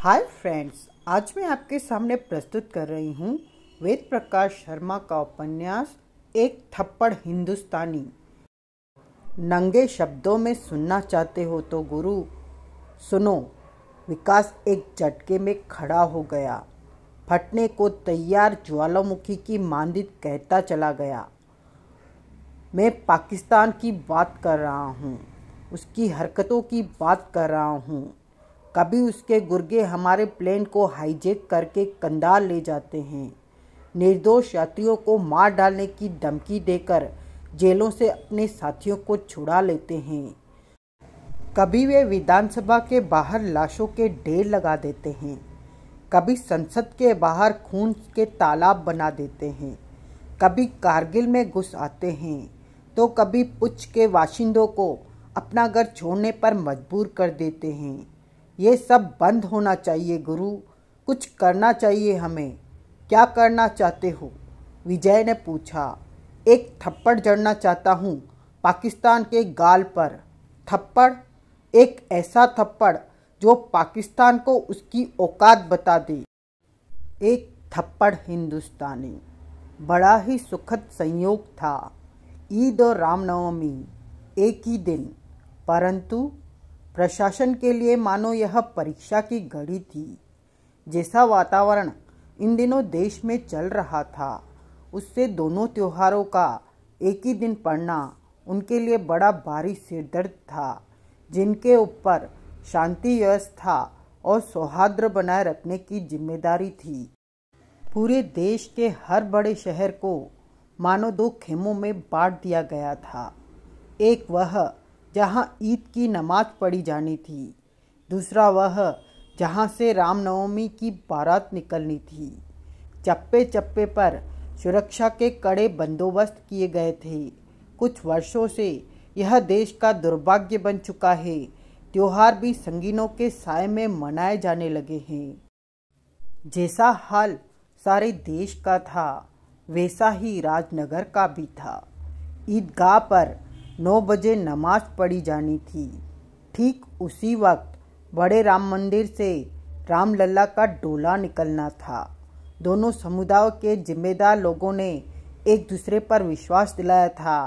Hi friends आज मैं आपके सामने प्रस्तुत कर रही हूँ वेद प्रकाश शर्मा का उपन्यास, एक थप्पड़ हिंदुस्तानी। नंगे शब्दों में सुनना चाहते हो तो गुरु, सुनो, विकास एक झटके में खड़ा हो गया। फटने को तैयार ज्वालामुखी की मांदित कहता चला गया। मैं पाकिस्तान की बात कर रहा हूँ, उसकी हरकतों की बात कर रहा हूँ। कभी उसके गुर्गे हमारे प्लेन को हाईजेक करके कंधार ले जाते हैं। निर्दोष यात्रियों को मार डालने की धमकी देकर जेलों से अपने साथियों को छुड़ा लेते हैं। कभी वे विधानसभा के बाहर लाशों के ढेर लगा देते हैं। कभी संसद के बाहर खून के तालाब बना देते हैं। कभी कारगिल में घुस आते हैं। तो कभी पुछ के वाशिंदों को अपना घर छोड़ने पर मजबूर कर देते हैं। ये सब बंद होना चाहिए गुरु। कुछ करना चाहिए हमें। क्या करना चाहते हो? विजय ने पूछा। एक थप्पड़ जड़ना चाहता हूँ, पाकिस्तान के गाल पर। थप्पड़? एक ऐसा थप्पड़ जो पाकिस्तान को उसकी औकात बता दे। एक थप्पड़ हिंदुस्तानी। बड़ा ही सुखद संयोग था। ईद और रामनवमी, एक ही दिन। परंतु प्रशासन के लिए मानो यह परीक्षा की घड़ी थी। जैसा वातावरण इन दिनों देश में चल रहा था, उससे दोनों त्योहारों का एक ही दिन पड़ना उनके लिए बड़ा भारी सिरदर्द था, जिनके ऊपर शांति व्यवस्था और सौहार्द बनाए रखने की ज़िम्मेदारी थी। पूरे देश के हर बड़े शहर को मानो दो खेमों में बांट दिया गया था। एक वह जहाँ ईद की नमाज़ पढ़ी जानी थी। दूसरा वह जहाँ से रामनवमी की बारात निकलनी थी। चप्पे चप्पे पर सुरक्षा के कड़े बंदोबस्त किए गए थे। कुछ वर्षों से यह देश का दुर्भाग्य बन चुका है। त्यौहार भी संगीनों के साय में मनाए जाने लगे हैं। जैसा हाल सारे देश का था, वैसा ही राजनगर का भी था। ईदगाह पर नौ बजे नमाज़ पढ़ी जानी थी। ठीक उसी वक्त बड़े राम मंदिर से रामलला का डोला निकलना था। दोनों समुदायों के जिम्मेदार लोगों ने एक दूसरे पर विश्वास दिलाया था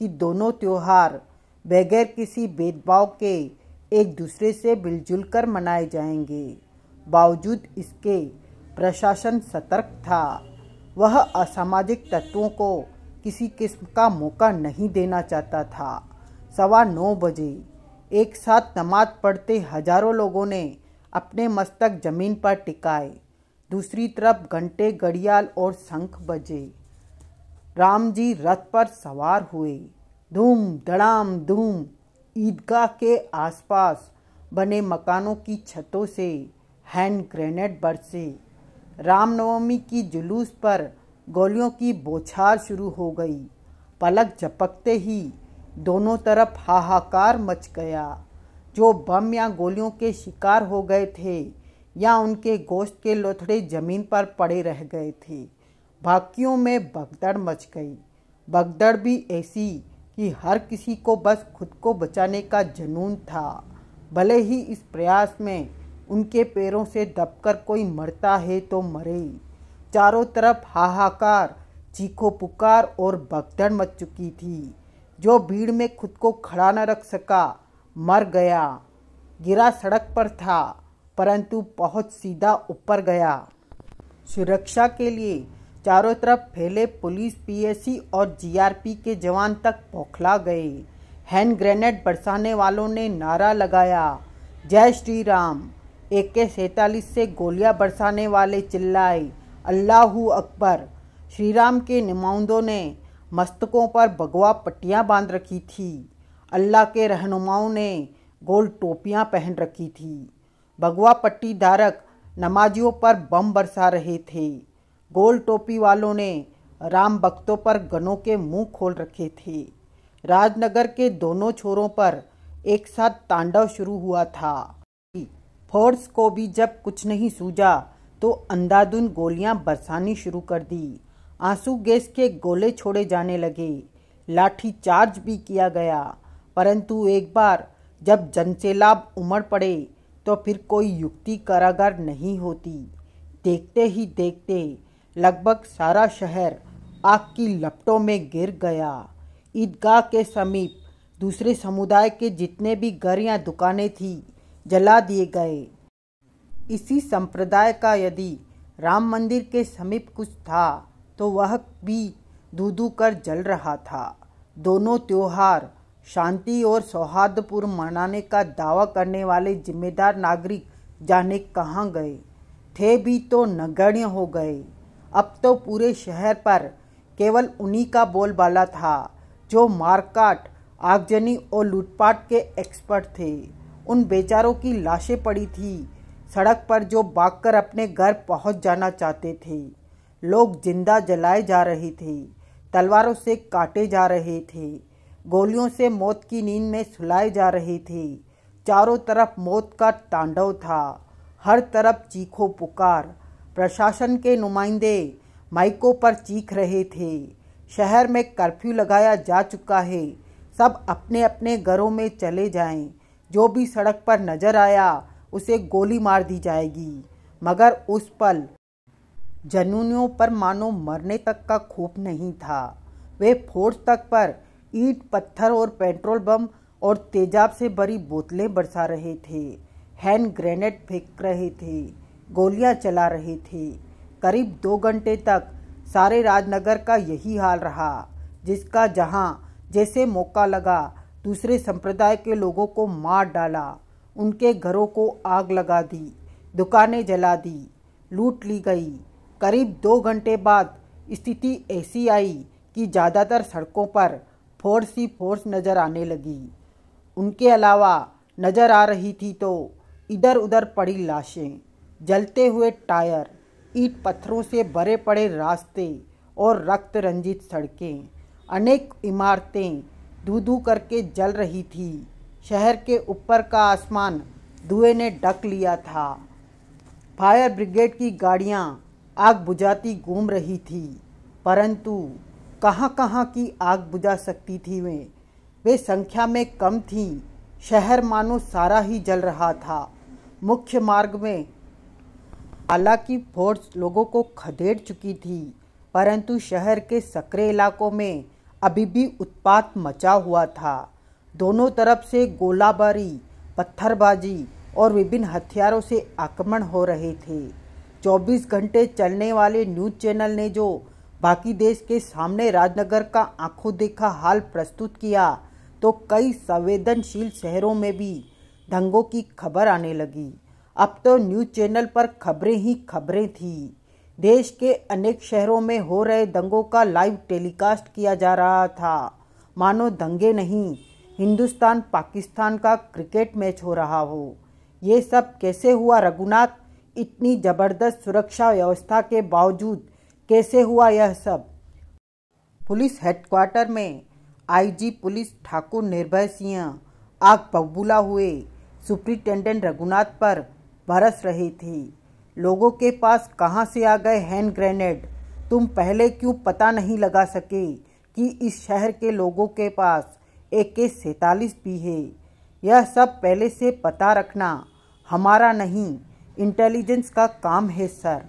कि दोनों त्यौहार बगैर किसी भेदभाव के एक दूसरे से मिलजुल कर मनाए जाएँगे। बावजूद इसके प्रशासन सतर्क था। वह असामाजिक तत्वों को किसी किस्म का मौका नहीं देना चाहता था। सवा नौ बजे एक साथ नमाज़ पढ़ते हज़ारों लोगों ने अपने मस्तक ज़मीन पर टिकाए। दूसरी तरफ़ घंटे घड़ियाल और शंख बजे। राम जी रथ पर सवार हुए। धूम, धड़ाम, धूम। ईदगाह के आसपास बने मकानों की छतों से हैंड ग्रेनेड बरसे। रामनवमी की जुलूस पर गोलियों की बौछार शुरू हो गई। पलक झपकते ही दोनों तरफ़ हाहाकार मच गया। जो बम या गोलियों के शिकार हो गए थे या उनके गोश्त के लोथड़े ज़मीन पर पड़े रह गए थे, बाकियों में भगदड़ मच गई। भगदड़ भी ऐसी कि हर किसी को बस खुद को बचाने का जुनून था। भले ही इस प्रयास में उनके पैरों से दबकर कोई मरता है तो मरे। चारों तरफ़ हाहाकार, चीखो पुकार और भगदड़ मच चुकी थी। जो भीड़ में खुद को खड़ा न रख सका, मर गया। गिरा सड़क पर था, परंतु बहुत सीधा ऊपर गया। सुरक्षा के लिए चारों तरफ़ फैले पुलिस पीएससी और जीआरपी के जवान तक पौखला गए। हैंड ग्रेनेड बरसाने वालों ने नारा लगाया। जय श्री राम ए के सैतालीस से गोलियाँ बरसाने वाले चिल्लाए। अल्लाहू अकबर। श्री राम के नुमाइंदों ने मस्तकों पर भगवा पट्टियाँ बाँध रखी थी। अल्लाह के रहनुमाओं ने गोल टोपियाँ पहन रखी थी। भगवा पट्टी धारक नमाजियों पर बम बरसा रहे थे। गोल टोपी वालों ने राम भक्तों पर गनों के मुँह खोल रखे थे। राजनगर के दोनों छोरों पर एक साथ तांडव शुरू हुआ था। फोर्स को भी जब कुछ नहीं सूझा तो अंधाधुन गोलियाँ बरसानी शुरू कर दी। आँसू गैस के गोले छोड़े जाने लगे। लाठी चार्ज भी किया गया। परंतु एक बार जब जनसैलाब उमड़ पड़े तो फिर कोई युक्ति कारागार नहीं होती। देखते ही देखते लगभग सारा शहर आग की लपटों में गिर गया। ईदगाह के समीप दूसरे समुदाय के जितने भी घर या दुकानें थी, जला दिए गए। इसी संप्रदाय का यदि राम मंदिर के समीप कुछ था तो वह भी दूधू कर जल रहा था। दोनों त्योहार शांति और सौहार्दपूर्ण मनाने का दावा करने वाले जिम्मेदार नागरिक जाने कहाँ गए? थे भी तो नगण्य हो गए। अब तो पूरे शहर पर केवल उन्हीं का बोलबाला था, जो मारकाट, आगजनी और लूटपाट के एक्सपर्ट थे। उन बेचारों की लाशें पड़ी थी सड़क पर जो भागकर अपने घर पहुँच जाना चाहते थे। लोग ज़िंदा जलाए जा रहे थे, तलवारों से काटे जा रहे थे, गोलियों से मौत की नींद में सुलाए जा रहे थे। चारों तरफ़ मौत का तांडव था। हर तरफ़ चीखो पुकार। प्रशासन के नुमाइंदे माइकों पर चीख रहे थे। शहर में कर्फ्यू लगाया जा चुका है। सब अपने अपने घरों में चले जाएँ। जो भी सड़क पर नज़र आया उसे गोली मार दी जाएगी। मगर उस पल जनूनियों पर मानो मरने तक का खूब नहीं था। वे फोर्स तक पर ईट, पत्थर और पेट्रोल बम और तेजाब से भरी बोतलें बरसा रहे थे। हैंड ग्रेनेड फेंक रहे थे, गोलियाँ चला रहे थे। करीब दो घंटे तक सारे राजनगर का यही हाल रहा, जिसका जहाँ जैसे मौका लगा, दूसरे संप्रदाय के लोगों को मार डाला। उनके घरों को आग लगा दी, दुकानें जला दी, लूट ली गई। करीब दो घंटे बाद स्थिति ऐसी आई कि ज़्यादातर सड़कों पर फोर्स ही फोर्स नज़र आने लगी। उनके अलावा नज़र आ रही थी तो इधर उधर पड़ी लाशें, जलते हुए टायर, ईट पत्थरों से भरे पड़े रास्ते और रक्त रंजित सड़कें। अनेक इमारतें धू धू करके जल रही थी। शहर के ऊपर का आसमान धुएँ ने ढक लिया था। फायर ब्रिगेड की गाड़ियाँ आग बुझाती घूम रही थी, परंतु कहाँ कहाँ की आग बुझा सकती थी वे? वे संख्या में कम थी, शहर मानो सारा ही जल रहा था। मुख्य मार्ग में हालाँकि फोर्स लोगों को खदेड़ चुकी थी, परंतु शहर के सक्रिय इलाकों में अभी भी उत्पात मचा हुआ था। दोनों तरफ़ से गोलाबारी, पत्थरबाजी और विभिन्न हथियारों से आक्रमण हो रहे थे। 24 घंटे चलने वाले न्यूज़ चैनल ने जो बाकी देश के सामने राजनगर का आँखों देखा हाल प्रस्तुत किया तो कई संवेदनशील शहरों में भी दंगों की खबर आने लगी। अब तो न्यूज़ चैनल पर खबरें ही खबरें थी। देश के अनेक शहरों में हो रहे दंगों का लाइव टेलीकास्ट किया जा रहा था। मानो दंगे नहीं हिंदुस्तान पाकिस्तान का क्रिकेट मैच हो रहा हो। ये सब कैसे हुआ रघुनाथ? इतनी ज़बरदस्त सुरक्षा व्यवस्था के बावजूद कैसे हुआ यह सब? पुलिस हेडक्वार्टर में आईजी पुलिस ठाकुर निर्भय सिंह आग बबूला हुए। सुप्रिंटेंडेंट रघुनाथ पर बरस रहे थे। लोगों के पास कहाँ से आ गए हैंड ग्रेनेड? तुम पहले क्यों पता नहीं लगा सके कि इस शहर के लोगों के पास के सैतालीस भी है। यह सब पहले से पता रखना हमारा नहीं इंटेलिजेंस का काम है, सर।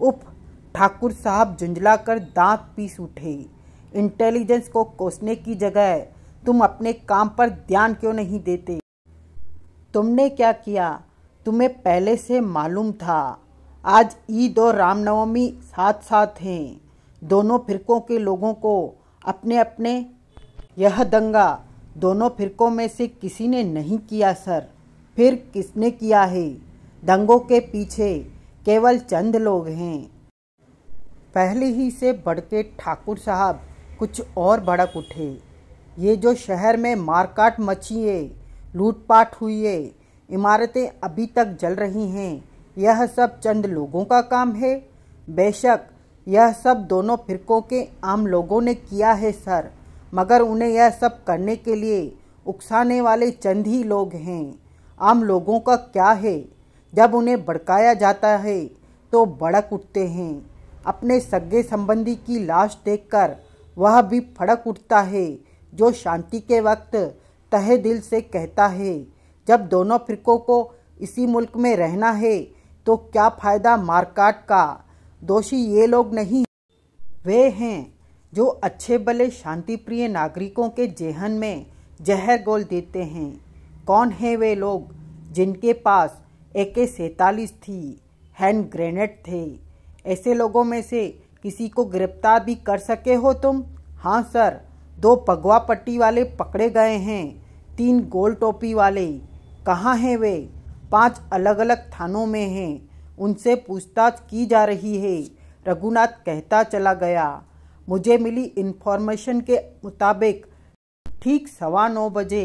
उफ, ठाकुर साहब झुंझलाकर दांत पीस उठे। इंटेलिजेंस को कोसने की जगह तुम अपने काम पर ध्यान क्यों नहीं देते? तुमने क्या किया? तुम्हें पहले से मालूम था। आज ईद और रामनवमी साथ साथ हैं। दोनों फिरकों के लोगों को अपने अपने यह दंगा दोनों फिरकों में से किसी ने नहीं किया, सर। फिर किसने किया है? दंगों के पीछे केवल चंद लोग हैं। पहले ही से बढ़ ठाकुर साहब कुछ और भड़क उठे। ये जो शहर में मारकाट मची है लूटपाट हुई है इमारतें अभी तक जल रही हैं, यह सब चंद लोगों का काम है? बेशक यह सब दोनों फिरकों के आम लोगों ने किया है, सर। मगर उन्हें यह सब करने के लिए उकसाने वाले चंद ही लोग हैं। आम लोगों का क्या है? जब उन्हें भड़काया जाता है तो भड़क उठते हैं। अपने सगे संबंधी की लाश देखकर वह भी फड़क उठता है, जो शांति के वक्त तहे दिल से कहता है, जब दोनों फिरकों को इसी मुल्क में रहना है तो क्या फ़ायदा मारकाट का? दोषी ये लोग नहीं, वे हैं। जो अच्छे भले शांति प्रिय नागरिकों के जेहन में जहर गोल देते हैं। कौन है वे लोग जिनके पास ए के सैतालीस थी, हैंड ग्रेनेड थे? ऐसे लोगों में से किसी को गिरफ़्तार भी कर सके हो तुम? हाँ सर, दो पगवा पट्टी वाले पकड़े गए हैं, तीन गोल टोपी वाले। कहाँ हैं वे? पाँच अलग अलग थानों में हैं। उनसे पूछताछ की जा रही है। रघुनाथ कहता चला गया। मुझे मिली इन्फॉर्मेशन के मुताबिक ठीक सवा नौ बजे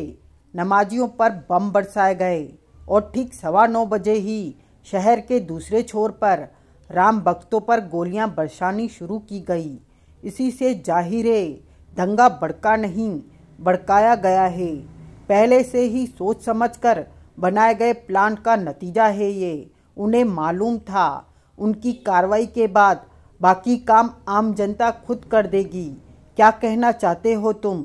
नमाजियों पर बम बरसाए गए और ठीक सवा नौ बजे ही शहर के दूसरे छोर पर राम भक्तों पर गोलियाँ बरसानी शुरू की गई। इसी से ज़ाहिर है दंगा भड़का नहीं, भड़काया गया है। पहले से ही सोच समझकर बनाए गए प्लान का नतीजा है ये। उन्हें मालूम था। उनकी कार्रवाई के बाद बाकी काम आम जनता खुद कर देगी। क्या कहना चाहते हो तुम?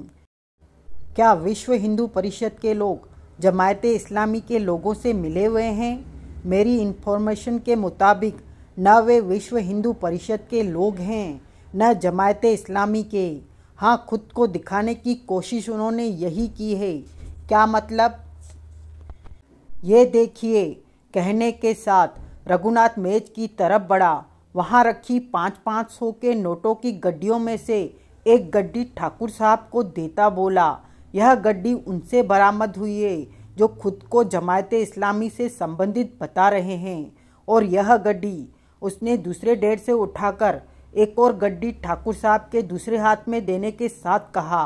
क्या विश्व हिंदू परिषद के लोग जमायत इस्लामी के लोगों से मिले हुए हैं? मेरी इन्फॉर्मेशन के मुताबिक, न वे विश्व हिंदू परिषद के लोग हैं, न जमायत इस्लामी के। हाँ खुद को दिखाने की कोशिश उन्होंने यही की है। क्या मतलब? ये देखिए, कहने के साथ रघुनाथ मेज की तरफ़ बढ़ा। वहाँ रखी पाँच पाँच सौ के नोटों की गड्डियों में से एक गड्डी ठाकुर साहब को देता बोला, यह गड्डी उनसे बरामद हुई है, जो खुद को जमायत इस्लामी से संबंधित बता रहे हैं। और यह गड्डी उसने दूसरे डेढ़ से उठाकर एक और गड्डी ठाकुर साहब के दूसरे हाथ में देने के साथ कहा।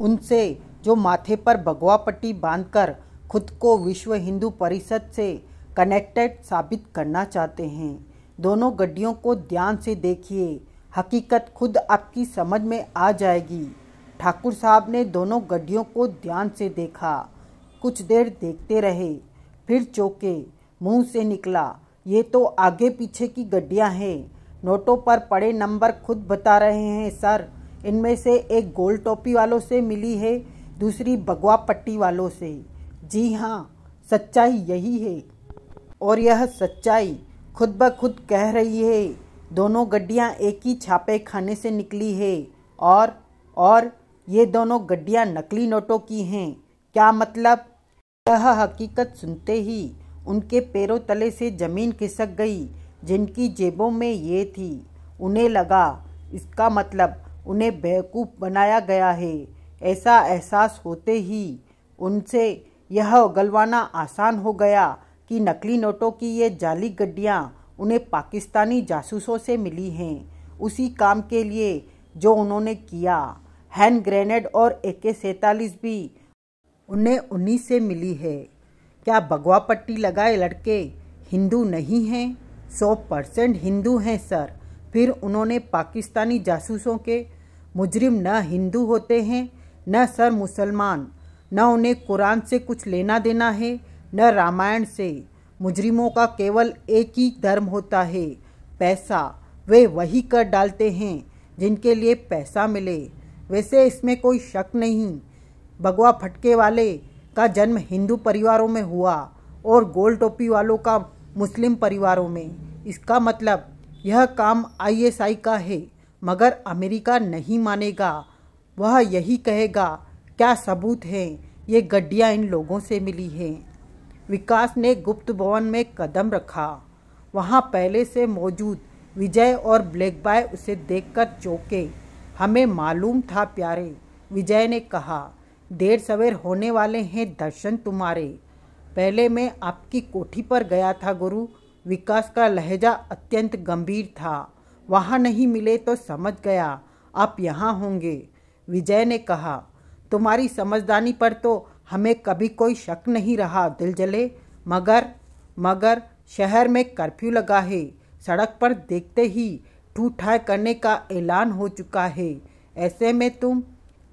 उनसे जो माथे पर भगवा पट्टी बांधकर खुद को विश्व हिंदू परिषद से कनेक्टेड साबित करना चाहते हैं। दोनों गड्डियों को ध्यान से देखिए। हकीकत खुद आपकी समझ में आ जाएगी। ठाकुर साहब ने दोनों गड्डियों को ध्यान से देखा। कुछ देर देखते रहे, फिर चौके। मुँह से निकला, ये तो आगे पीछे की गड्डियाँ हैं। नोटों पर पड़े नंबर खुद बता रहे हैं, सर। इनमें से एक गोल टोपी वालों से मिली है, दूसरी बगवा पट्टी वालों से। जी हाँ सच्चाई यही है। और यह सच्चाई खुद ब खुद कह रही है, दोनों गड्डियाँ एक ही छापे खाने से निकली है और और ये दोनों गड्डियाँ नकली नोटों की हैं। क्या मतलब? यह हकीकत सुनते ही उनके पैरों तले से ज़मीन खिसक गई, जिनकी जेबों में ये थी। उन्हें लगा, इसका मतलब उन्हें बेवकूफ़ बनाया गया है। ऐसा एहसास होते ही उनसे यह उगलवाना आसान हो गया कि नकली नोटों की ये जाली गड्डियाँ उन्हें पाकिस्तानी जासूसों से मिली हैं। उसी काम के लिए जो उन्होंने किया। हैंड ग्रेनेड और ए के सैतालीस भी उन्हें उन्हीं से मिली है। क्या बगवा पट्टी लगाए लड़के हिंदू नहीं हैं? सौ परसेंट हिंदू हैं, सर। फिर उन्होंने पाकिस्तानी जासूसों के मुजरिम न हिंदू होते हैं, न सर मुसलमान, न उन्हें कुरान से कुछ लेना देना है न रामायण से। मुजरिमों का केवल एक ही धर्म होता है, पैसा। वे वही कर डालते हैं, जिनके लिए पैसा मिले। वैसे इसमें कोई शक नहीं। भगवा फटके वाले का जन्म हिंदू परिवारों में हुआ और गोल टोपी वालों का मुस्लिम परिवारों में। इसका मतलब यह काम आईएसआई का है, मगर अमेरिका नहीं मानेगा। वह यही कहेगा, क्या सबूत हैं? ये गड्डियाँ इन लोगों से मिली हैं। विकास ने गुप्त भवन में कदम रखा। वहाँ पहले से मौजूद विजय और ब्लैक बाय उसे देखकर चौके। हमें मालूम था, प्यारे, विजय ने कहा, देर सवेर होने वाले हैं दर्शन तुम्हारे। पहले मैं आपकी कोठी पर गया था, गुरु। विकास का लहजा अत्यंत गंभीर था। वहाँ नहीं मिले तो समझ गया, आप यहाँ होंगे। विजय ने कहा, तुम्हारी समझदारी पर तो हमें कभी कोई शक नहीं रहा, दिल जले। मगर मगर, शहर में कर्फ्यू लगा है। सड़क पर देखते ही ठूठाए करने का ऐलान हो चुका है। ऐसे में तुम,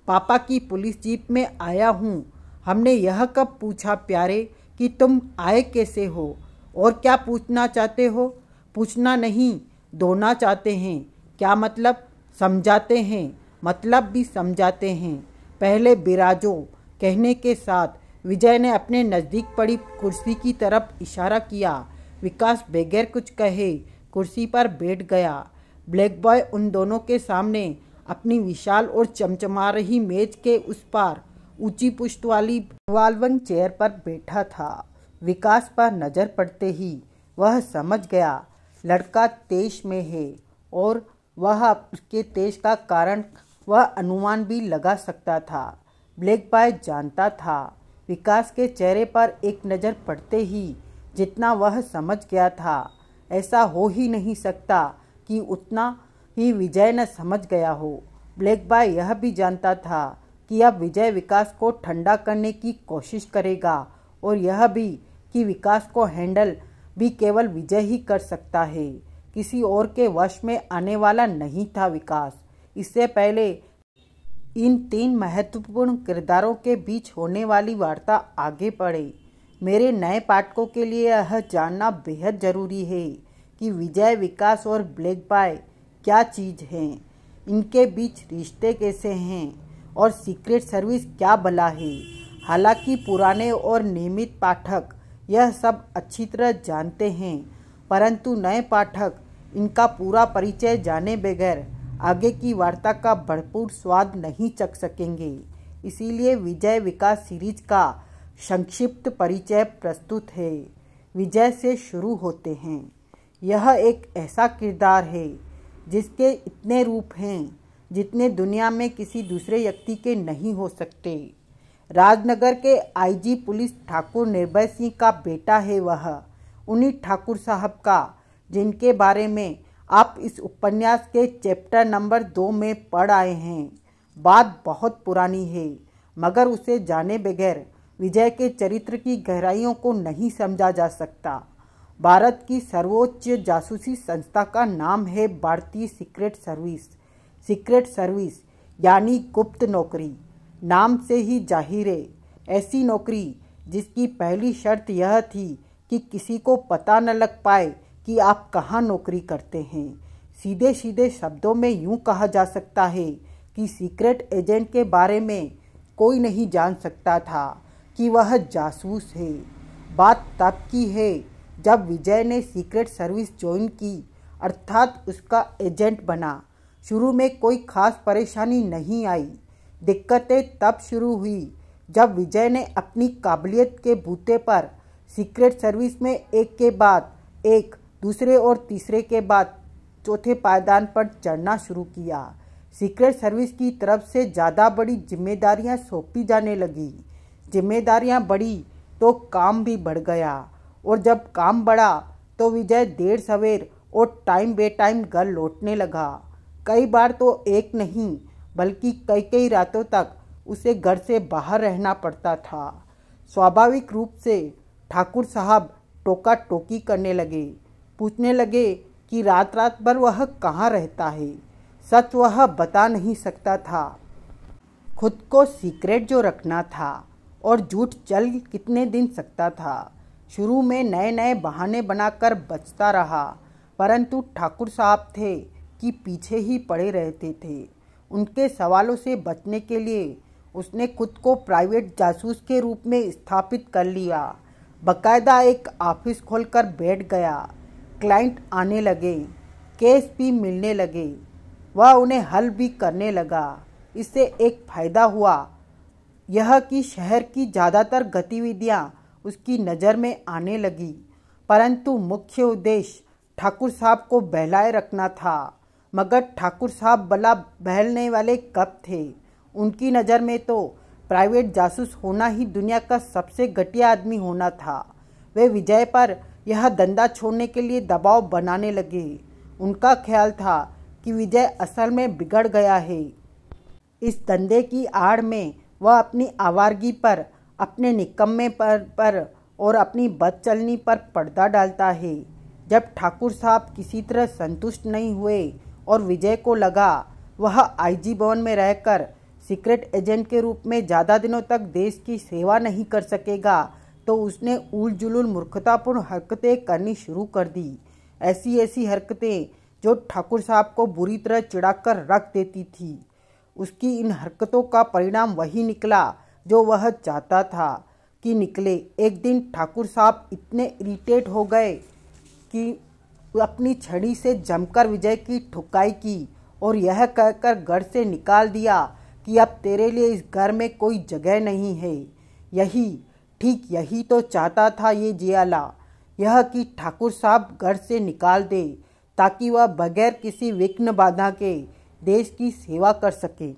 पापा की पुलिस जीप में आया हूँ। हमने यह कब पूछा, प्यारे, कि तुम आए कैसे हो? और क्या पूछना चाहते हो? पूछना नहीं, दोना चाहते हैं। क्या मतलब? समझाते हैं। मतलब भी समझाते हैं। पहले बिराजो कहने के साथ विजय ने अपने नज़दीक पड़ी कुर्सी की तरफ़ इशारा किया। विकास बगैर कुछ कहे, कुर्सी पर बैठ गया। ब्लैक बॉय उन दोनों के सामने अपनी विशाल और चमचमा रही मेज के उस पार ऊँची पुष्ट वाली वालवन चेयर पर बैठा था। विकास पर नज़र पड़ते ही वह समझ गया, लड़का तेज में है और वह उसके तेज का कारण वह अनुमान भी लगा सकता था। ब्लैक बॉय जानता था। विकास के चेहरे पर एक नज़र पड़ते ही जितना वह समझ गया था, ऐसा हो ही नहीं सकता कि उतना ही विजय न समझ गया हो। ब्लैक बॉय यह भी जानता था कि अब विजय विकास को ठंडा करने की कोशिश करेगा और यह भी कि विकास को हैंडल भी केवल विजय ही कर सकता है। किसी और के वश में आने वाला नहीं था विकास। इससे पहले इन तीन महत्वपूर्ण किरदारों के बीच होने वाली वार्ता आगे बढ़े। मेरे नए पाठकों के लिए यह जानना बेहद ज़रूरी है कि विजय विकास और ब्लैक बाय क्या चीज़ हैं। इनके बीच रिश्ते कैसे हैं और सीक्रेट सर्विस क्या बला है। हालाँकि पुराने और नियमित पाठक यह सब अच्छी तरह जानते हैं, परंतु नए पाठक इनका पूरा परिचय जाने बगैर आगे की वार्ता का भरपूर स्वाद नहीं चख सकेंगे। इसीलिए विजय विकास सीरीज़ का संक्षिप्त परिचय प्रस्तुत है। विजय से शुरू होते हैं। यह एक ऐसा किरदार है जिसके इतने रूप हैं जितने दुनिया में किसी दूसरे व्यक्ति के नहीं हो सकते। राजनगर के आईजी पुलिस ठाकुर निर्भय सिंह का बेटा है वह। उन्हीं ठाकुर साहब का, जिनके बारे में आप इस उपन्यास के चैप्टर नंबर दो में पढ़ आए हैं। बात बहुत पुरानी है, मगर उसे जाने बगैर विजय के चरित्र की गहराइयों को नहीं समझा जा सकता। भारत की सर्वोच्च जासूसी संस्था का नाम है भारतीय सीक्रेट सर्विस। सीक्रेट सर्विस यानी गुप्त नौकरी, नाम से ही ज़ाहिर है। ऐसी नौकरी जिसकी पहली शर्त यह थी कि किसी को पता न लग पाए कि आप कहाँ नौकरी करते हैं। सीधे सीधे शब्दों में यूँ कहा जा सकता है कि सीक्रेट एजेंट के बारे में कोई नहीं जान सकता था कि वह जासूस है। बात तब की है जब विजय ने सीक्रेट सर्विस ज्वाइन की, अर्थात उसका एजेंट बना। शुरू में कोई खास परेशानी नहीं आई। दिक्कतें तब शुरू हुई जब विजय ने अपनी काबिलियत के बूते पर सीक्रेट सर्विस में एक के बाद एक दूसरे और तीसरे के बाद चौथे पायदान पर चढ़ना शुरू किया। सीक्रेट सर्विस की तरफ़ से ज़्यादा बड़ी जिम्मेदारियाँ सौंपी जाने लगी। जिम्मेदारियाँ बढ़ी तो काम भी बढ़ गया और जब काम बढ़ा तो विजय देर सवेर और टाइम बे टाइम घर लौटने लगा। कई बार तो एक नहीं, बल्कि कई कई रातों तक उसे घर से बाहर रहना पड़ता था। स्वाभाविक रूप से ठाकुर साहब टोका टोकी करने लगे। पूछने लगे कि रात रात भर वह कहाँ रहता है? सच वह बता नहीं सकता था। खुद को सीक्रेट जो रखना था और झूठ चल कितने दिन सकता था। शुरू में नए नए बहाने बनाकर बचता रहा, परंतु ठाकुर साहब थे कि पीछे ही पड़े रहते थे। उनके सवालों से बचने के लिए उसने खुद को प्राइवेट जासूस के रूप में स्थापित कर लिया। बकायदा एक ऑफ़िस खोलकर बैठ गया। क्लाइंट आने लगे, केस भी मिलने लगे, वह उन्हें हल भी करने लगा। इससे एक फ़ायदा हुआ, यह कि शहर की ज़्यादातर गतिविधियाँ उसकी नज़र में आने लगी, परंतु मुख्य उद्देश्य ठाकुर साहब को बहलाए रखना था। मगर ठाकुर साहब बला बहलने वाले कब थे? उनकी नज़र में तो प्राइवेट जासूस होना ही दुनिया का सबसे घटिया आदमी होना था। वे विजय पर यह धंधा छोड़ने के लिए दबाव बनाने लगे। उनका ख्याल था कि विजय असल में बिगड़ गया है। इस धंधे की आड़ में वह अपनी आवारगी पर, अपने निकम्मे पर पर और अपनी बदचलनी पर पर्दा डालता है। जब ठाकुर साहब किसी तरह संतुष्ट नहीं हुए और विजय को लगा, वह आईजी भवन में रहकर सीक्रेट एजेंट के रूप में ज़्यादा दिनों तक देश की सेवा नहीं कर सकेगा तो उसने उल जुलूल मूर्खतापूर्ण हरकतें करनी शुरू कर दी। ऐसी ऐसी हरकतें जो ठाकुर साहब को बुरी तरह चिढ़ाकर रख देती थी। उसकी इन हरकतों का परिणाम वही निकला जो वह चाहता था कि निकले। एक दिन ठाकुर साहब इतने इरिटेट हो गए कि अपनी छड़ी से जमकर विजय की ठुकाई की और यह कहकर घर से निकाल दिया कि अब तेरे लिए इस घर में कोई जगह नहीं है। यही ठीक यही तो चाहता था ये जियाला। यह कि ठाकुर साहब घर से निकाल दे, ताकि वह बगैर किसी विघ्न बाधा के देश की सेवा कर सके।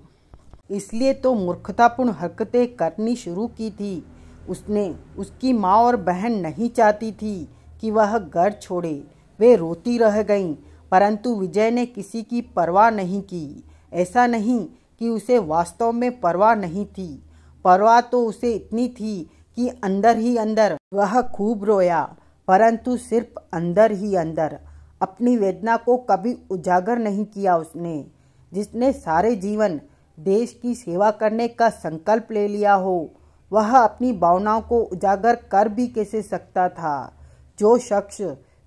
इसलिए तो मूर्खतापूर्ण हरकतें करनी शुरू की थी। उसने, उसकी माँ और बहन नहीं चाहती थी कि वह घर छोड़े। वे रोती रह गईं, परंतु विजय ने किसी की परवाह नहीं की। ऐसा नहीं कि उसे वास्तव में परवाह नहीं थी। परवाह तो उसे इतनी थी कि अंदर ही अंदर वह खूब रोया, परंतु सिर्फ़ अंदर ही अंदर। अपनी वेदना को कभी उजागर नहीं किया उसने, जिसने सारे जीवन देश की सेवा करने का संकल्प ले लिया हो। वह अपनी भावनाओं को उजागर कर भी कैसे सकता था? जो शख्स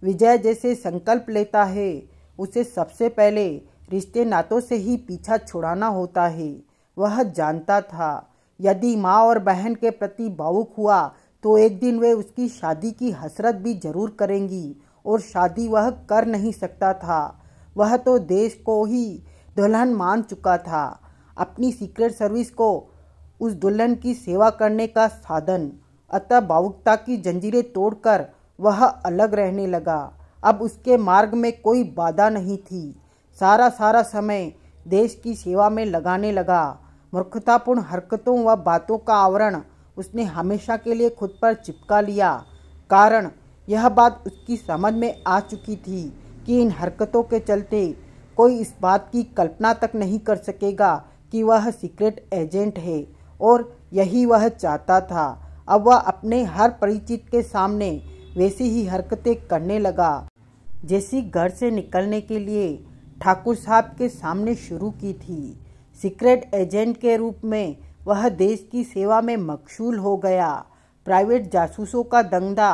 विजय जैसे संकल्प लेता है, उसे सबसे पहले रिश्ते नातों से ही पीछा छुड़ाना होता है। वह जानता था यदि माँ और बहन के प्रति भावुक हुआ तो एक दिन वे उसकी शादी की हसरत भी ज़रूर करेंगी, और शादी वह कर नहीं सकता था। वह तो देश को ही दुल्हन मान चुका था। अपनी सीक्रेट सर्विस को उस दुल्हन की सेवा करने का साधन, अतः भावुकता की जंजीरें तोड़कर वह अलग रहने लगा। अब उसके मार्ग में कोई बाधा नहीं थी। सारा सारा समय देश की सेवा में लगाने लगा। मूर्खतापूर्ण हरकतों व बातों का आवरण उसने हमेशा के लिए खुद पर चिपका लिया। कारण यह बात उसकी समझ में आ चुकी थी कि इन हरकतों के चलते कोई इस बात की कल्पना तक नहीं कर सकेगा कि वह सीक्रेट एजेंट है और यही वह चाहता था। अब वह अपने हर परिचित के सामने वैसी ही हरकतें करने लगा। जैसी घर से निकलने के लिए ठाकुर साहब के सामने शुरू की थी। सीक्रेट एजेंट के रूप में वह देश की सेवा में मकशूल हो गया। प्राइवेट जासूसों का दंगा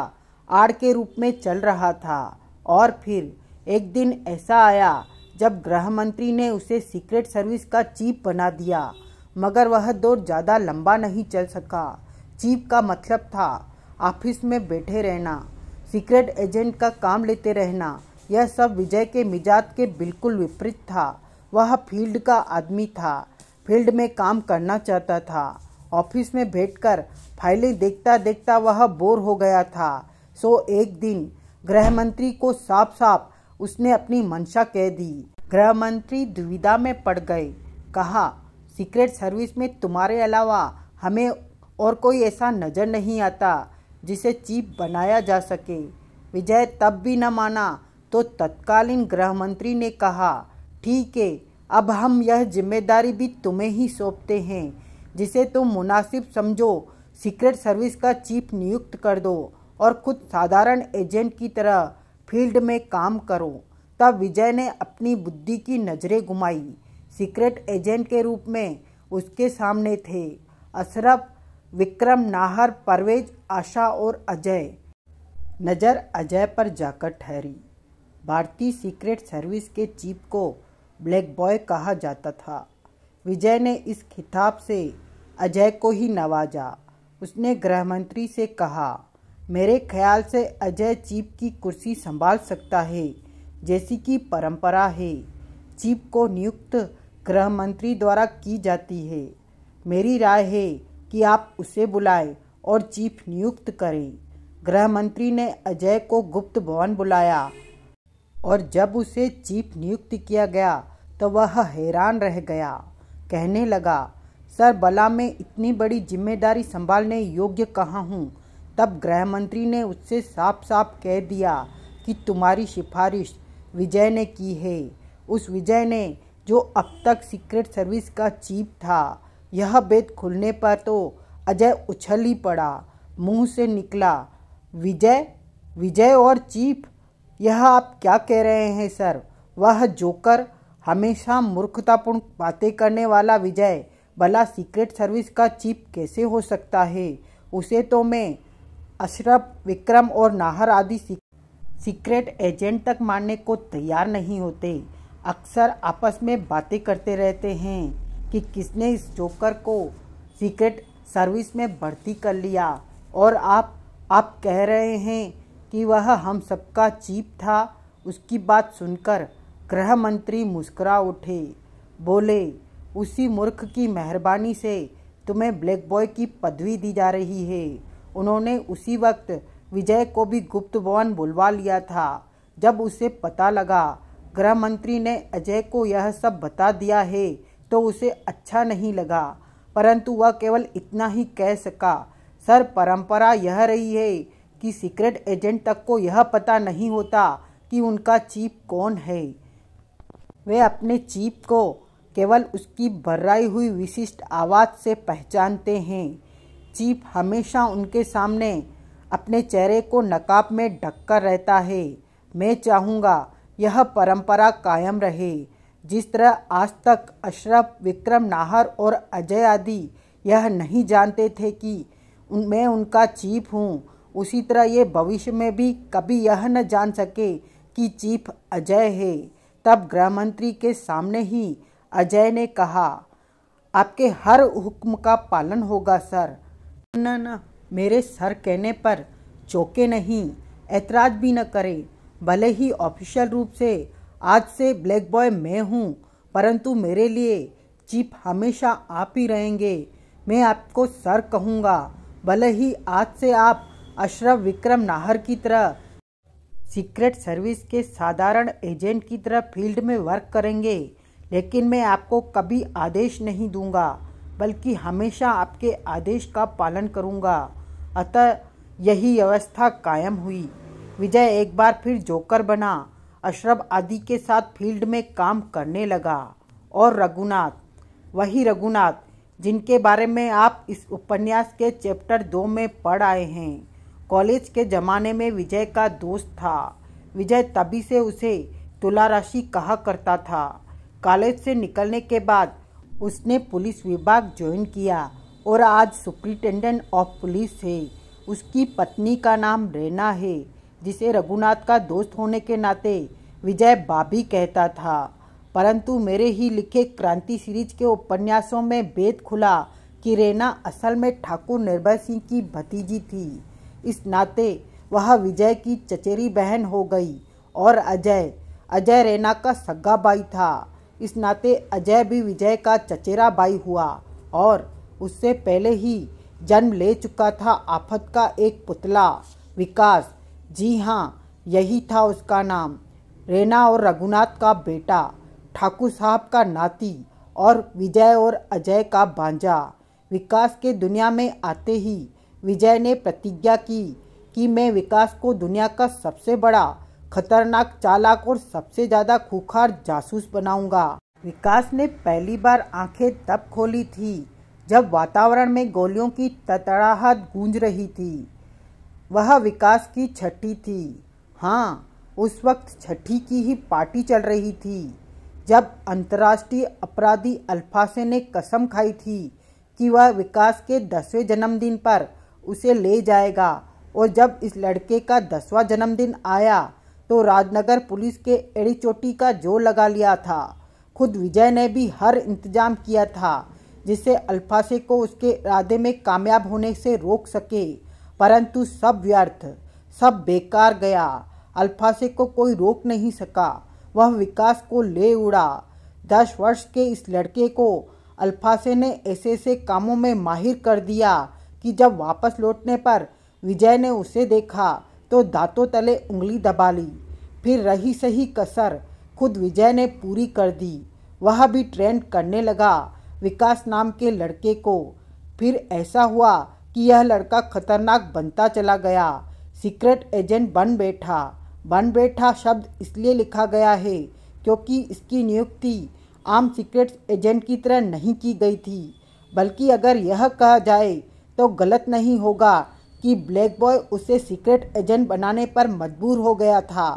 आड़ के रूप में चल रहा था। और फिर एक दिन ऐसा आया जब गृह मंत्री ने उसे सीक्रेट सर्विस का चीफ बना दिया, मगर वह दौर ज़्यादा लंबा नहीं चल सका। चीफ का मतलब था ऑफ़िस में बैठे रहना, सीक्रेट एजेंट का काम लेते रहना। यह सब विजय के मिजाज के बिल्कुल विपरीत था। वह फ़ील्ड का आदमी था। फ़ील्ड में काम करना चाहता था। ऑफ़िस में बैठकर फाइलें देखता देखता वह बोर हो गया था। सो एक दिन गृह मंत्री को साफ़ साफ़ उसने अपनी मंशा कह दी। गृह मंत्री दुविधा में पड़ गए। कहा, सीक्रेट सर्विस में तुम्हारे अलावा हमें और कोई ऐसा नज़र नहीं आता जिसे चीफ बनाया जा सके। विजय तब भी न माना तो तत्कालीन गृह मंत्री ने कहा ठीक है, अब हम यह ज़िम्मेदारी भी तुम्हें ही सौंपते हैं, जिसे तुम मुनासिब समझो सीक्रेट सर्विस का चीफ नियुक्त कर दो और खुद साधारण एजेंट की तरह फ़ील्ड में काम करो। तब विजय ने अपनी बुद्धि की नज़रें घुमाई। सीक्रेट एजेंट के रूप में उसके सामने थे अशरफ विक्रम, नाहर, परवेज, आशा और अजय। नज़र अजय पर जाकर ठहरी। भारतीय सीक्रेट सर्विस के चीफ को ब्लैक बॉय कहा जाता था। विजय ने इस खिताब से अजय को ही नवाजा। उसने गृह मंत्री से कहा, मेरे ख्याल से अजय चीफ की कुर्सी संभाल सकता है, जैसी कि परंपरा है। चीफ को नियुक्त गृह मंत्री द्वारा की जाती है। मेरी राय है कि आप उसे बुलाएँ और चीफ नियुक्त करें। गृह मंत्री ने अजय को गुप्त भवन बुलाया और जब उसे चीफ नियुक्त किया गया तो वह हैरान रह गया। कहने लगा, सर, बला में इतनी बड़ी ज़िम्मेदारी संभालने योग्य कहाँ हूँ? तब गृह मंत्री ने उससे साफ़ साफ़ कह दिया कि तुम्हारी सिफारिश विजय ने की है। उस विजय ने, जो अब तक सीक्रेट सर्विस का चीफ था, यह बेद खुलने पर तो अजय उछल ही पड़ा, मुँह से निकला, विजय विजय और चीफ, यह आप क्या कह रहे हैं, सर? वह जोकर हमेशा मूर्खतापूर्ण बातें करने वाला विजय भला सीक्रेट सर्विस का चीफ कैसे हो सकता है? उसे तो मैं अशरफ, विक्रम और नाहर आदि सीक्रेट एजेंट तक मानने को तैयार नहीं होते। अक्सर आपस में बातें करते रहते हैं कि किसने इस जोकर को सीक्रेट सर्विस में भर्ती कर लिया और आप आप कह रहे हैं कि वह हम सबका चीप था। उसकी बात सुनकर गृह मंत्री मुस्कुरा उठे। बोले, उसी मूर्ख की मेहरबानी से तुम्हें ब्लैक बॉय की पदवी दी जा रही है। उन्होंने उसी वक्त विजय को भी गुप्त भवन बुलवा लिया था। जब उसे पता लगा गृह मंत्री ने अजय को यह सब बता दिया है तो उसे अच्छा नहीं लगा। परंतु वह केवल इतना ही कह सका, सर, परंपरा यह रही है कि सीक्रेट एजेंट तक को यह पता नहीं होता कि उनका चीफ कौन है। वे अपने चीप को केवल उसकी बर्राई हुई विशिष्ट आवाज़ से पहचानते हैं। चीप हमेशा उनके सामने अपने चेहरे को नकाब में ढककर रहता है। मैं चाहूँगा यह परंपरा कायम रहे। जिस तरह आज तक अशरफ, विक्रम, नाहर और अजय आदि यह नहीं जानते थे कि उन, मैं उनका चीफ हूँ, उसी तरह ये भविष्य में भी कभी यह न जान सके कि चीफ अजय है। तब गृह मंत्री के सामने ही अजय ने कहा, आपके हर हुक्म का पालन होगा, सर। न न मेरे सर कहने पर चौके नहीं, ऐतराज भी न करें। भले ही ऑफिशियल रूप से आज से ब्लैक बॉय मैं हूँ, परंतु मेरे लिए चीफ हमेशा आप ही रहेंगे। मैं आपको सर कहूँगा, भले ही आज से आप अशरफ विक्रम नाहर की तरह सीक्रेट सर्विस के साधारण एजेंट की तरह फ़ील्ड में वर्क करेंगे, लेकिन मैं आपको कभी आदेश नहीं दूँगा, बल्कि हमेशा आपके आदेश का पालन करूँगा। अतः यही व्यवस्था कायम हुई। विजय एक बार फिर जोकर बना, अशरफ आदि के साथ फ़ील्ड में काम करने लगा, और रघुनाथ, वही रघुनाथ, जिनके बारे में आप इस उपन्यास के चैप्टर दो में पढ़ आए हैं। कॉलेज के ज़माने में विजय का दोस्त था। विजय तभी से उसे तुला राशि कहा करता था। कॉलेज से निकलने के बाद उसने पुलिस विभाग ज्वाइन किया और आज सुप्रिंटेंडेंट ऑफ़ पुलिस है। उसकी पत्नी का नाम रेना है, जिसे रघुनाथ का दोस्त होने के नाते विजय बाबी कहता था। परंतु मेरे ही लिखे क्रांति सीरीज़ के उपन्यासों में बेद खुला कि रेना असल में ठाकुर निर्भय सिंह की भतीजी थी। इस नाते वह विजय की चचेरी बहन हो गई और अजय अजय रैना का सग्गा भाई था। इस नाते अजय भी विजय का चचेरा भाई हुआ और उससे पहले ही जन्म ले चुका था आफत का एक पुतला। विकास, जी हाँ यही था उसका नाम। रेना और रघुनाथ का बेटा, ठाकुर साहब का नाती और विजय और अजय का बांजा विकास के दुनिया में आते ही विजय ने प्रतिज्ञा की कि मैं विकास को दुनिया का सबसे बड़ा, खतरनाक, चालाक और सबसे ज़्यादा खूखार जासूस बनाऊँगा। विकास ने पहली बार आँखें तब खोली थी, जब वातावरण में गोलियों की ततड़ाहट गूंज रही थी। वह विकास की छठी थी। हाँ उस वक्त छठी की ही पार्टी चल रही थी, जब अंतर्राष्ट्रीय अपराधी अल्फासे ने कसम खाई थी कि वह विकास के दसवें जन्मदिन पर उसे ले जाएगा। और जब इस लड़के का दसवां जन्मदिन आया तो राजनगर पुलिस के एड़ी चोटी का ज़ोर लगा लिया था। खुद विजय ने भी हर इंतज़ाम किया था, जिससे अल्फासे को उसके इरादे में कामयाब होने से रोक सके। परंतु सब व्यर्थ, सब बेकार गया। अल्फासे को कोई रोक नहीं सका। वह विकास को ले उड़ा। दस वर्ष के इस लड़के को अल्फासे ने ऐसे ऐसे कामों में माहिर कर दिया। कि जब वापस लौटने पर विजय ने उसे देखा तो दांतों तले उंगली दबा ली। फिर रही सही कसर खुद विजय ने पूरी कर दी। वह भी ट्रेंड करने लगा विकास नाम के लड़के को। फिर ऐसा हुआ कि यह लड़का खतरनाक बनता चला गया। सीक्रेट एजेंट बन बैठा। बन बैठा शब्द इसलिए लिखा गया है क्योंकि इसकी नियुक्ति आम सीक्रेट एजेंट की तरह नहीं की गई थी। बल्कि अगर यह कहा जाए तो गलत नहीं होगा कि ब्लैक बॉय उसे सीक्रेट एजेंट बनाने पर मजबूर हो गया था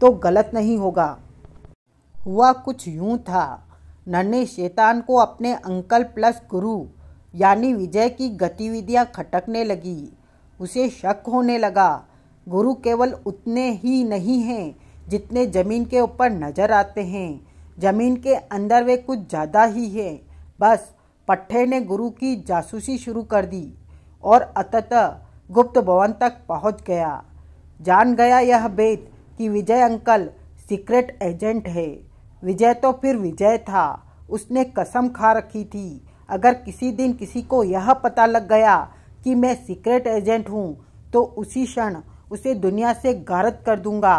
तो गलत नहीं होगा। हुआ कुछ यूँ था। नन्हे शैतान को अपने अंकल प्लस गुरु, यानी विजय की गतिविधियाँ खटकने लगी। उसे शक होने लगा। गुरु केवल उतने ही नहीं हैं जितने ज़मीन के ऊपर नज़र आते हैं। ज़मीन के अंदर वे कुछ ज़्यादा ही हैं। बस, पट्ठे ने गुरु की जासूसी शुरू कर दी। और अतः गुप्त भवन तक पहुँच गया। जान गया यह बेत कि विजय अंकल सीक्रेट एजेंट है। विजय तो फिर विजय था। उसने कसम खा रखी थी। अगर किसी दिन किसी को यह पता लग गया कि मैं सीक्रेट एजेंट हूँ तो उसी क्षण उसे दुनिया से गारद कर दूँगा।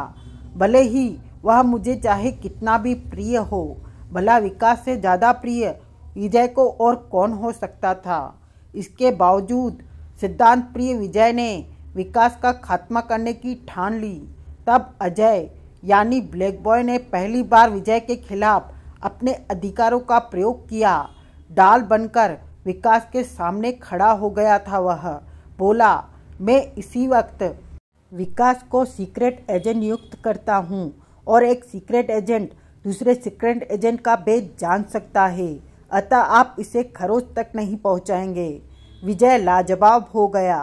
भले ही वह मुझे चाहे कितना भी प्रिय हो, भला विकास से ज़्यादा प्रिय विजय को और कौन हो सकता था? इसके बावजूद सिद्धांत प्रिय विजय ने विकास का खात्मा करने की ठान ली। तब अजय, यानी ब्लैक बॉय ने पहली बार विजय के खिलाफ अपने अधिकारों का प्रयोग किया। डाल बनकर विकास के सामने खड़ा हो गया था वह। बोला, मैं इसी वक्त विकास को सीक्रेट एजेंट नियुक्त करता हूँ और एक सीक्रेट एजेंट दूसरे सीक्रेट एजेंट का भेद जान सकता है। अतः आप इसे खरोच तक नहीं पहुंचाएँगे। विजय लाजवाब हो गया।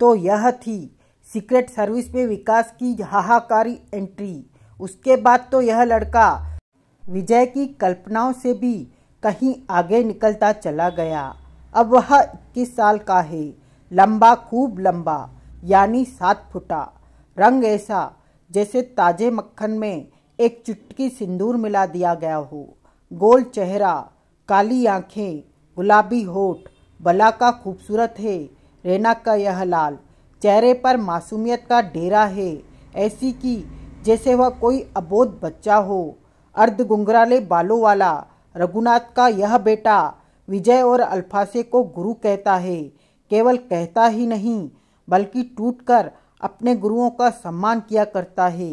तो यह थी सीक्रेट सर्विस में विकास की हाहाकारी एंट्री उसके बाद तो यह लड़का विजय की कल्पनाओं से भी कहीं आगे निकलता चला गया। अब वह इक्कीस साल का है। लंबा, खूब लंबा, यानी सात फुटा। रंग ऐसा, जैसे ताजे मक्खन में एक चुटकी सिंदूर मिला दिया गया हो। गोल चेहरा, काली आँखें, गुलाबी होठ बला का खूबसूरत है रेना का यह लाल। चेहरे पर मासूमियत का डेरा है, ऐसी कि जैसे वह कोई अबोध बच्चा हो। अर्ध गुंगराले बालों वाला, रघुनाथ का यह बेटा विजय और अल्फासे को गुरु कहता है। केवल कहता ही नहीं, बल्कि टूटकर अपने गुरुओं का सम्मान किया करता है।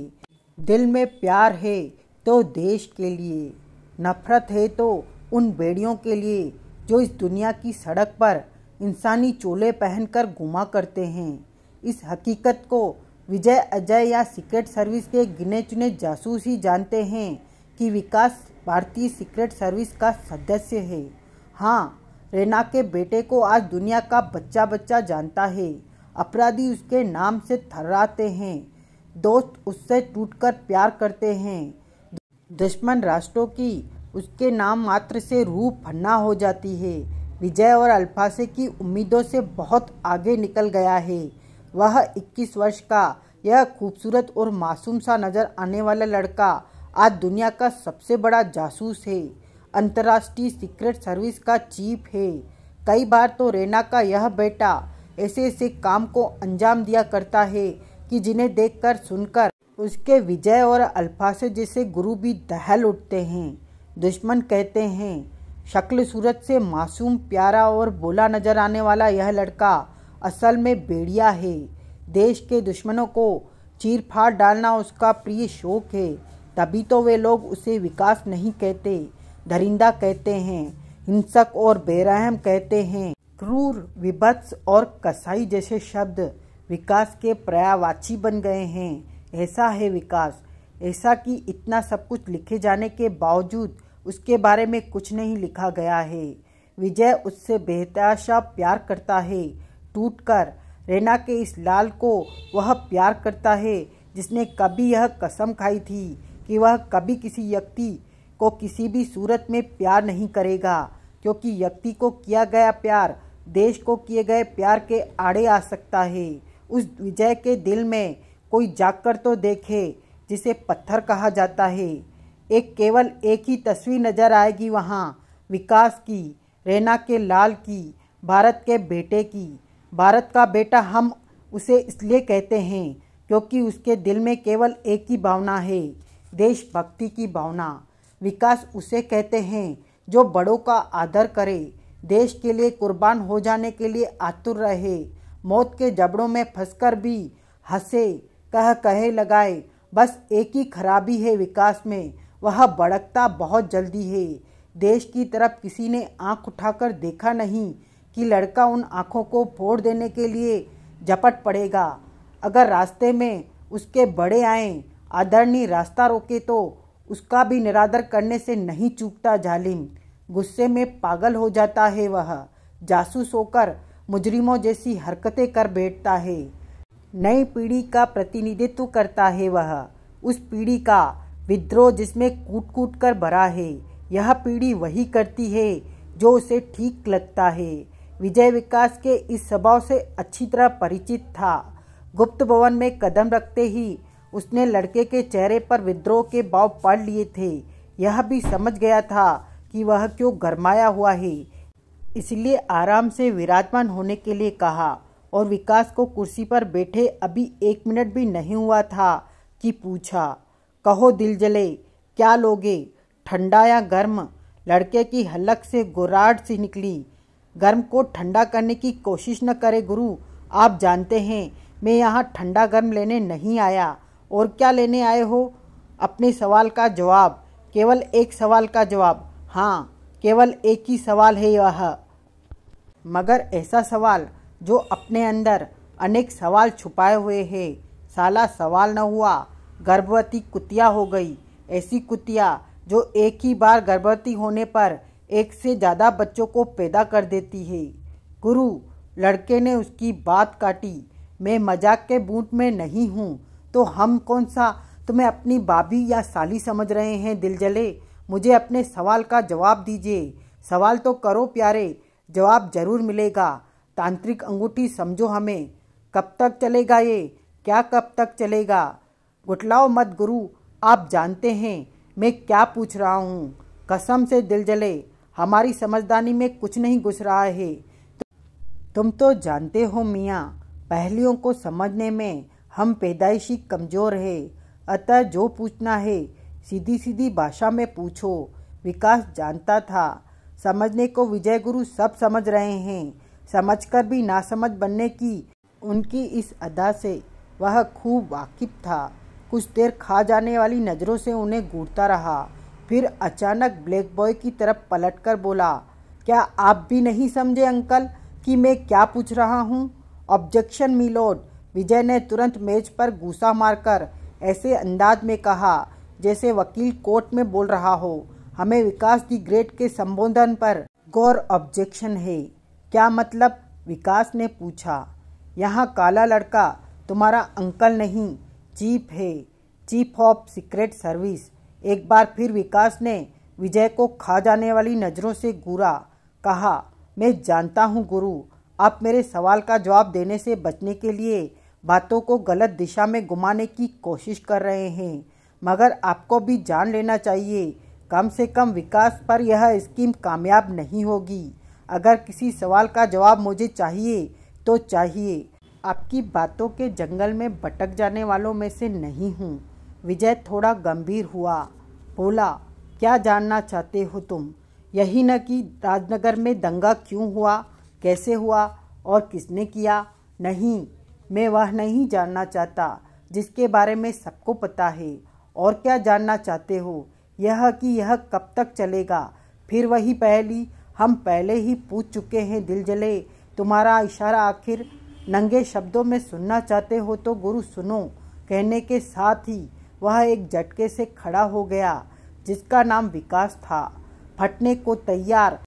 दिल में प्यार है तो देश के लिए, नफरत है तो उन बेड़ियों के लिए जो इस दुनिया की सड़क पर इंसानी चोले पहनकर घुमा करते हैं। इस हकीकत को विजय अजय या सीक्रेट सर्विस के गिने चुने जासूस ही जानते हैं कि विकास भारतीय सीक्रेट सर्विस का सदस्य है। हाँ रेना के बेटे को आज दुनिया का बच्चा बच्चा जानता है। अपराधी उसके नाम से थर्राते हैं। दोस्त उससे टूटकर प्यार करते हैं। दुश्मन राष्ट्रों की उसके नाम मात्र से रूह फन्ना हो जाती है। विजय और अल्फासे की उम्मीदों से बहुत आगे निकल गया है। वह 21 वर्ष का, यह खूबसूरत और मासूम सा नज़र आने वाला लड़का आज दुनिया का सबसे बड़ा जासूस है। अंतर्राष्ट्रीय सीक्रेट सर्विस का चीफ है। कई बार तो रेना का यह बेटा ऐसे ऐसे काम को अंजाम दिया करता है कि जिन्हें देखकर सुनकर उसके विजय और अल्फासे जैसे गुरु भी दहल उठते हैं। दुश्मन कहते हैं, शक्ल सूरत से मासूम, प्यारा और बोला नज़र आने वाला यह लड़का असल में बेड़िया है। देश के दुश्मनों को चीर फाड़ डालना उसका प्रिय शौक है। तभी तो वे लोग उसे विकास नहीं कहते, दरिंदा कहते हैं, हिंसक और बेरहम कहते हैं। क्रूर, विभत्स और कसाई जैसे शब्द विकास के पर्यावाची बन गए हैं। ऐसा है विकास। ऐसा कि इतना सब कुछ लिखे जाने के बावजूद उसके बारे में कुछ नहीं लिखा गया है। विजय उससे बेहताशा प्यार करता है। टूटकर रेना के इस लाल को वह प्यार करता है, जिसने कभी यह कसम खाई थी कि वह कभी किसी व्यक्ति को किसी भी सूरत में प्यार नहीं करेगा, क्योंकि व्यक्ति को किया गया प्यार देश को किए गए प्यार के आड़े आ सकता है। उस विजय के दिल में कोई जाकर तो देखे, जिसे पत्थर कहा जाता है। एक केवल एक ही तस्वीर नज़र आएगी वहाँ, विकास की, रेना के लाल की, भारत के बेटे की। भारत का बेटा हम उसे इसलिए कहते हैं क्योंकि उसके दिल में केवल एक ही भावना है, देशभक्ति की भावना। विकास उसे कहते हैं जो बड़ों का आदर करे, देश के लिए कुर्बान हो जाने के लिए आतुर रहे, मौत के जबड़ों में फंसकर भी हंसे, कह कहे लगाए, बस एक ही खराबी है विकास में। वह बड़कता बहुत जल्दी है। देश की तरफ़ किसी ने आँख उठाकर देखा नहीं कि लड़का उन आँखों को फोड़ देने के लिए झपट पड़ेगा। अगर रास्ते में उसके बड़े आए, आदरणीय रास्ता रोके तो उसका भी निरादर करने से नहीं चूकता जालिम। गुस्से में पागल हो जाता है वह। जासूस होकर मुजरिमों जैसी हरकतें कर बैठता है। नई पीढ़ी का प्रतिनिधित्व करता है वह। उस पीढ़ी का विद्रोह जिसमें कूट कूट कर भरा है, यह पीढ़ी वही करती है, जो उसे ठीक लगता है। विजय विकास के इस स्वभाव से अच्छी तरह परिचित था। गुप्त भवन में कदम रखते ही उसने लड़के के चेहरे पर विद्रोह के भाव पढ़ लिए थे। यह भी समझ गया था कि वह क्यों गरमाया हुआ है। इसलिए आराम से विराजमान होने के लिए कहा और विकास को कुर्सी पर बैठे अभी एक मिनट भी नहीं हुआ था कि पूछा कहो दिल जले, क्या लोगे? ठंडा या गर्म, लड़के की हलक से गुराट सी निकली। गर्म को ठंडा करने की कोशिश न करे गुरु, आप जानते हैं, मैं यहाँ ठंडा गर्म लेने नहीं आया। और क्या लेने आए हो? अपने सवाल का जवाब, केवल एक सवाल का जवाब। हाँ केवल एक ही सवाल है यह। मगर ऐसा सवाल, जो अपने अंदर अनेक सवाल छुपाए हुए है। साला सवाल न हुआ गर्भवती कुतिया हो गई। ऐसी कुतिया जो एक ही बार गर्भवती होने पर एक से ज़्यादा बच्चों को पैदा कर देती है। गुरु, लड़के ने उसकी बात काटी। मैं मज़ाक के बूट में नहीं हूँ तो हम कौन सा? तुम्हें अपनी बाबी या साली समझ रहे हैं, दिल जले। मुझे अपने सवाल का जवाब दीजिए। सवाल तो करो प्यारे, जवाब ज़रूर मिलेगा। तांत्रिक अंगूठी समझो हमें। कब तक चलेगा ये? क्या कब तक चलेगा? गुटलाओ मत गुरु, आप जानते हैं, मैं क्या पूछ रहा हूँ। कसम से दिल जले, हमारी समझदारी में कुछ नहीं घुस रहा है। तुम तो जानते हो मियाँ, पहलियों को समझने में हम पैदाइशी कमज़ोर है। अतः जो पूछना है सीधी सीधी भाषा में पूछो। विकास जानता था, समझने को विजय गुरु सब समझ रहे हैं। समझकर भी नासमझ बनने की उनकी इस अदा से वह खूब वाकिफ था। कुछ देर खा जाने वाली नज़रों से उन्हें घूरता रहा। फिर अचानक ब्लैक बॉय की तरफ़ पलटकर बोला, क्या आप भी नहीं समझे अंकल कि मैं क्या पूछ रहा हूँ? ऑब्जेक्शन मिलोड विजय ने तुरंत मेज पर गुस्सा मारकर ऐसे अंदाज में कहा, जैसे वकील कोर्ट में बोल रहा हो, हमें विकास दी ग्रेट के संबोधन पर गौर ऑब्जेक्शन है। क्या मतलब? विकास ने पूछा, यहाँ काला लड़का तुम्हारा अंकल नहीं चीफ है चीफ ऑफ़ सीक्रेट सर्विस। एक बार फिर विकास ने विजय को खा जाने वाली नज़रों से घूरा कहा, मैं जानता हूँ गुरु, आप मेरे सवाल का जवाब देने से बचने के लिए बातों को गलत दिशा में घुमाने की कोशिश कर रहे हैं। मगर आपको भी जान लेना चाहिए, कम से कम विकास पर यह स्कीम कामयाब नहीं होगी। अगर किसी सवाल का जवाब मुझे चाहिए तो चाहिए। आपकी बातों के जंगल में भटक जाने वालों में से नहीं हूँ। विजय थोड़ा गंभीर हुआ। बोला, क्या जानना चाहते हो तुम? यही न कि राजनगर में दंगा क्यों हुआ? कैसे हुआ? और किसने किया? नहीं, मैं वह नहीं जानना चाहता, जिसके बारे में सबको पता है। और क्या जानना चाहते हो? यह कि यह कब तक चलेगा? फिर वही पहली हम पहले ही पूछ चुके हैं दिल जले तुम्हारा इशारा आखिर नंगे शब्दों में सुनना चाहते हो तो गुरु सुनो। कहने के साथ ही वह एक झटके से खड़ा हो गया, जिसका नाम विकास था। फटने को तैयार,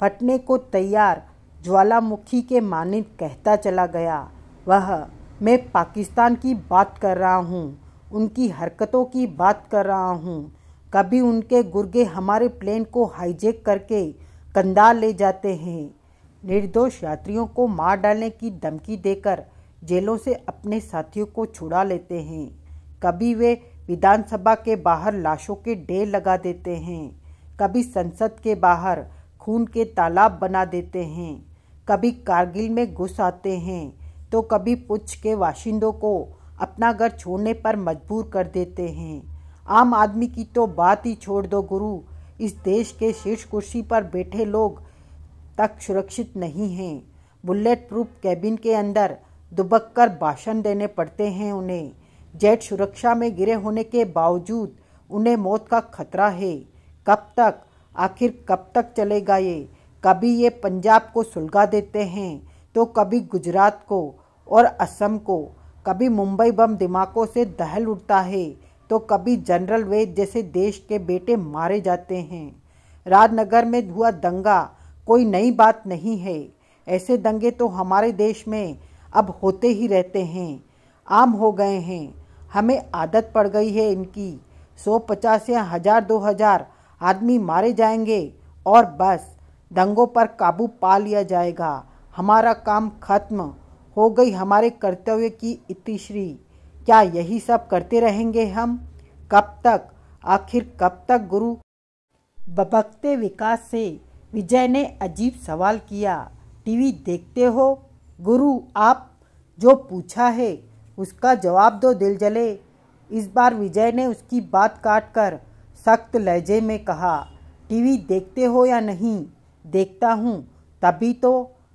फटने को तैयार, ज्वालामुखी के मानित कहता चला गया। वह, मैं पाकिस्तान की बात कर रहा हूँ, उनकी हरकतों की बात कर रहा हूँ। कभी उनके गुर्गे हमारे प्लेन को हाईजेक करके कंदार ले जाते हैं। निर्दोष यात्रियों को मार डालने की धमकी देकर जेलों से अपने साथियों को छुड़ा लेते हैं। कभी वे विधानसभा के बाहर लाशों के ढेर लगा देते हैं। कभी संसद के बाहर खून के तालाब बना देते हैं। कभी कारगिल में घुस आते हैं तो कभी पुछ के वाशिंदों को अपना घर छोड़ने पर मजबूर कर देते हैं। आम आदमी की तो बात ही छोड़ दो गुरु। इस देश के शीर्ष कुर्सी पर बैठे लोग तक सुरक्षित नहीं हैं। बुलेट प्रूफ कैबिन के अंदर दुबक कर भाषण देने पड़ते हैं उन्हें। जेट सुरक्षा में गिरे होने के बावजूद उन्हें मौत का खतरा है। कब तक? आखिर कब तक चलेगा ये? कभी ये पंजाब को सुलगा देते हैं तो कभी गुजरात को और असम को। कभी मुंबई बम दिमागों से दहल उठता है तो कभी जनरल वेद जैसे देश के बेटे मारे जाते हैं। राजनगर में हुआ दंगा कोई नई बात नहीं है। ऐसे दंगे तो हमारे देश में अब होते ही रहते हैं। आम हो गए हैं। हमें आदत पड़ गई है इनकी। सौ पचास या हज़ार, दो हज़ार आदमी मारे जाएँगे और बस दंगों पर काबू पा लिया जाएगा। हमारा काम खत्म हो गई हमारे कर्तव्य की इतिश्री क्या यही सब करते रहेंगे हम? कब तक? आखिर कब तक गुरु? बबकते विकास से विजय ने अजीब सवाल किया, टीवी देखते हो? गुरु, आप जो पूछा है, उसका जवाब दो, दिल जले। इस बार विजय ने उसकी बात काट कर सख्त लहजे में कहा, टीवी देखते हो या नहीं? देखता हूँ। तभी तो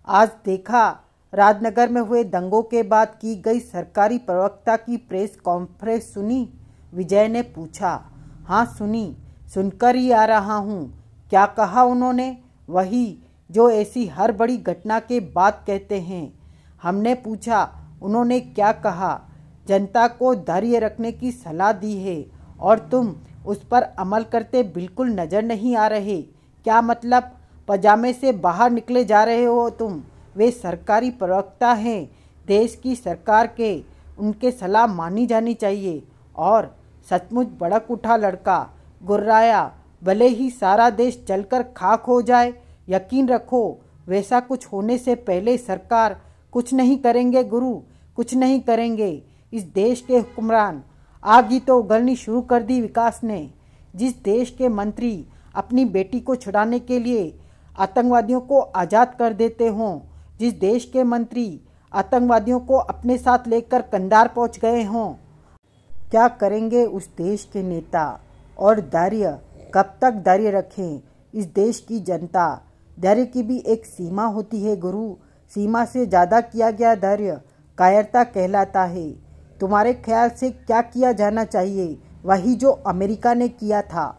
आज देखा। राजनगर में हुए दंगों के बाद की गई सरकारी प्रवक्ता की प्रेस कॉन्फ्रेंस सुनी विजय ने पूछा हाँ सुनी। सुनकर ही आ रहा हूँ। क्या कहा उन्होंने? वही जो ऐसी हर बड़ी घटना के बाद कहते हैं। हमने पूछा, उन्होंने क्या कहा? जनता को धैर्य रखने की सलाह दी है और तुम उस पर अमल करते बिल्कुल नज़र नहीं आ रहे। क्या मतलब? पजामे से बाहर निकले जा रहे हो तुम। वे सरकारी प्रवक्ता हैं। देश की सरकार के, उनके सलाह मानी जानी चाहिए। और सचमुच बड़क उठा लड़का, गुर्राया भले ही सारा देश जलकर खाक हो जाए, यकीन रखो, वैसा कुछ होने से पहले सरकार, कुछ नहीं करेंगे गुरु, कुछ नहीं करेंगे। इस देश के हुक्मरान, आग ही तो उगलनी शुरू कर दी विकास ने। जिस देश के मंत्री अपनी बेटी को छुड़ाने के लिए आतंकवादियों को आज़ाद कर देते हों, जिस देश के मंत्री आतंकवादियों को अपने साथ लेकर कंधार पहुँच गए हों, क्या करेंगे उस देश के नेता? और धैर्य कब तक धैर्य रखें? इस देश की जनता। धैर्य की भी एक सीमा होती है, गुरु। सीमा से ज़्यादा किया गया धैर्य कायरता कहलाता है। तुम्हारे ख्याल से क्या किया जाना चाहिए? वही जो अमेरिका ने किया था।